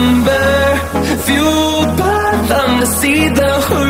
number, fueled by to see the horizon.